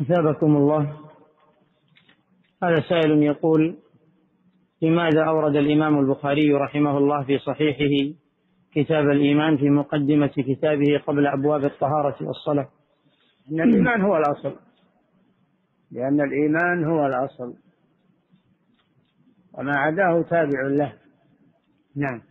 أثابكم الله. هذا سائل يقول لماذا أورد الإمام البخاري رحمه الله في صحيحه كتاب الإيمان في مقدمة كتابه قبل أبواب الطهارة والصلاة؟ أن الإيمان هو الأصل. لأن الإيمان هو الأصل. وما عداه تابع له. نعم.